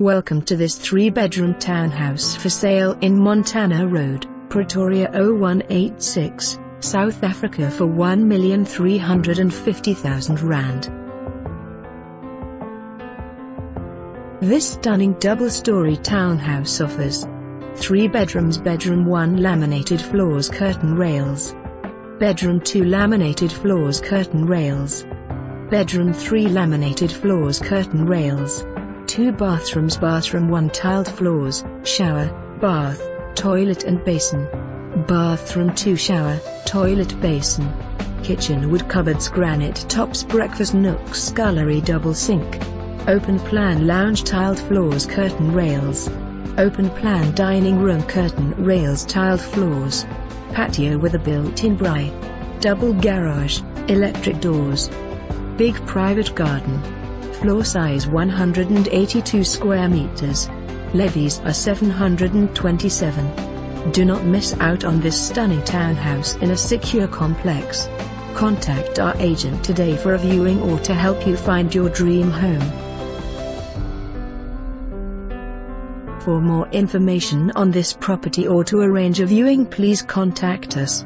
Welcome to this three-bedroom townhouse for sale in Montana Road, Pretoria 0186, South Africa for 1,350,000 Rand. This stunning double-story townhouse offers 3 bedrooms Bedroom 1 laminated floors curtain rails Bedroom 2 laminated floors curtain rails Bedroom 3 laminated floors curtain rails Two bathrooms Bathroom 1 tiled floors, shower, bath, toilet and basin. Bathroom 2 shower, toilet basin. Kitchen wood cupboards granite tops breakfast nook scullery double sink. Open plan lounge tiled floors curtain rails. Open plan dining room curtain rails tiled floors. Patio with a built-in braai. Double garage, electric doors. Big private garden. Floor size 182 square meters. Levies are 727. Do not miss out on this stunning townhouse in a secure complex. Contact our agent today for a viewing or to help you find your dream home. For more information on this property or to arrange a viewing please contact us.